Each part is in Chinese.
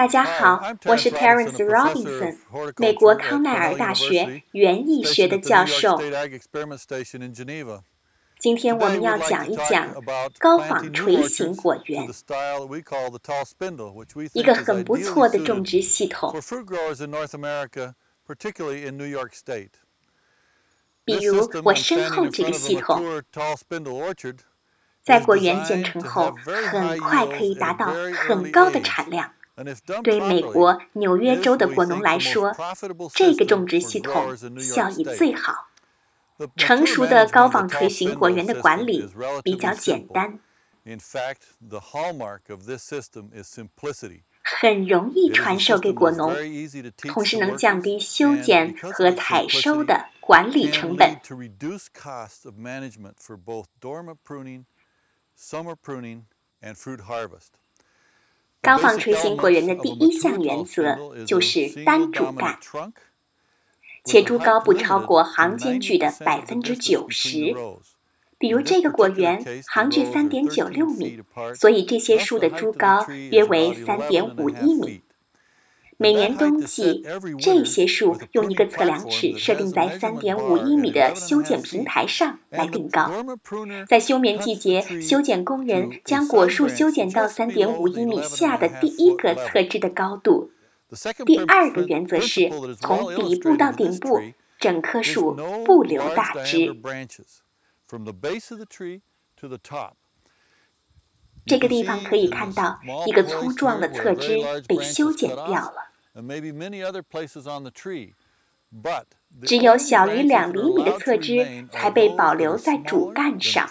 大家好，我是 Terence Robinson，美国康奈尔大学园艺学的教授。今天我们要讲一讲高仿锤形果园，一个很不错的种植系统。比如我身后这个系统，在果园建成后，很快可以达到很高的产量。对美国纽约州的果农来说，这个种植系统效益最好。成熟的高仿锤形果园的管理比较简单，很容易传授给果农，同时能降低修剪和采收的管理成本。高放锤型果园的第一项原则就是单主干。且株高不超过行间距的百分之九十，比如这个果园行距三点九六米，所以这些树的株高约为三点五一米。每年冬季，这些树用一个测量尺设定在三点五一米的修剪平台上来定高。在休眠季节，修剪工人将果树修剪到三点五一米下的第一个侧枝的高度。第二个原则是从底部到顶部，整棵树不留大枝。这个地方可以看到一个粗壮的侧枝被修剪掉了。只有小于两厘米的侧枝才被保留在主干上。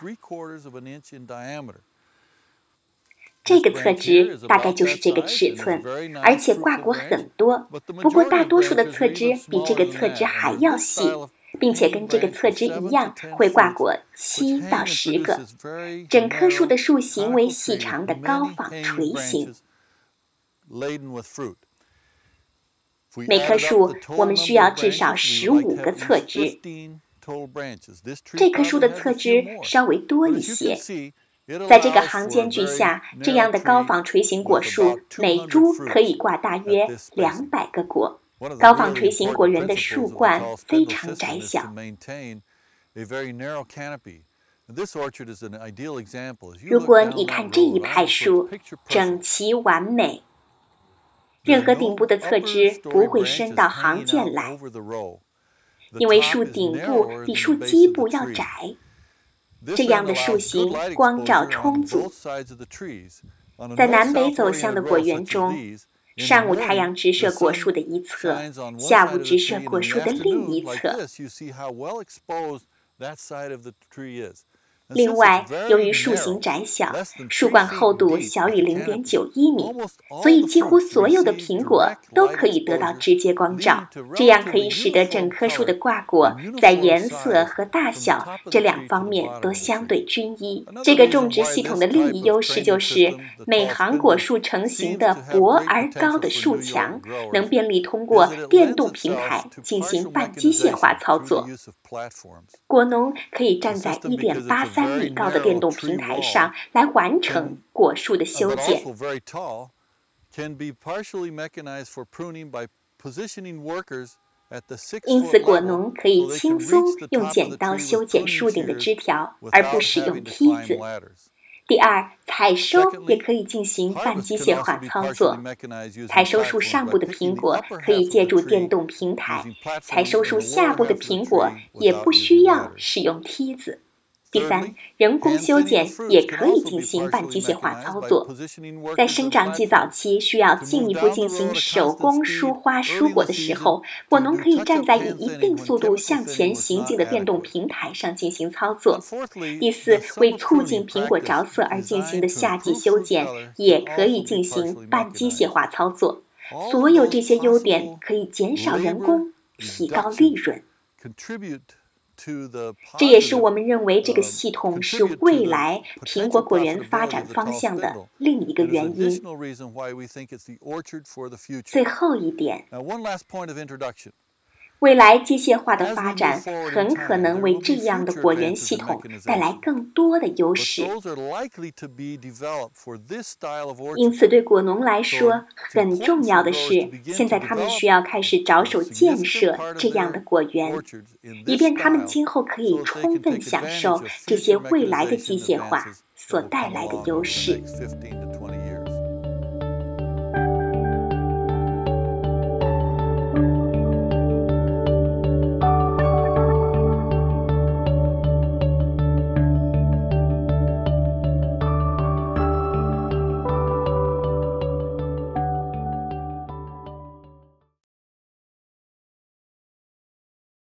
这个侧枝大概就是这个尺寸，而且挂果很多。不过大多数的侧枝比这个侧枝还要细，并且跟这个侧枝一样会挂果七到十个。整棵树的树形为细长的高仿锤形。每棵树我们需要至少十五个侧枝。这棵树的侧枝稍微多一些。在这个行间距下，这样的高仿垂形果树每株可以挂大约两百个果。高仿垂形果园的树冠非常窄小。如果你看这一排树，整齐完美，任何顶部的侧枝不会伸到行间来，因为树顶部比树基部要窄。这样的树形光照充足，在南北走向的果园中，上午太阳直射果树的一侧，下午直射果树的另一侧。另外，由于树形窄小，树冠厚度小于零点九一米，所以几乎所有的苹果都可以得到直接光照。这样可以使得整棵树的挂果在颜色和大小这两方面都相对均一。这个种植系统的另一优势就是，每行果树成型的薄而高的树墙，能便利通过电动平台进行半机械化操作。果农可以站在一点八三。三米高的电动平台上来完成果树的修剪。因此，果农可以轻松用剪刀修剪树顶的枝条，而不使用梯子。第二，采收也可以进行半机械化操作。采收树上部的苹果可以借助电动平台，采收树下部的苹果也不需要使用梯子。第三，人工修剪也可以进行半机械化操作。在生长季早期需要进一步进行手工疏花疏果的时候，果农可以站在以一定速度向前行进的电动平台上进行操作。第四，为促进苹果着色而进行的夏季修剪也可以进行半机械化操作。所有这些优点可以减少人工，提高利润。这也是我们认为这个系统是未来苹果果园发展方向的另一个原因。最后一点，未来机械化的发展很可能为这样的果园系统带来更多的优势。因此，对果农来说，很重要的是，现在他们需要开始着手建设这样的果园，以便他们今后可以充分享受这些未来的机械化所带来的优势。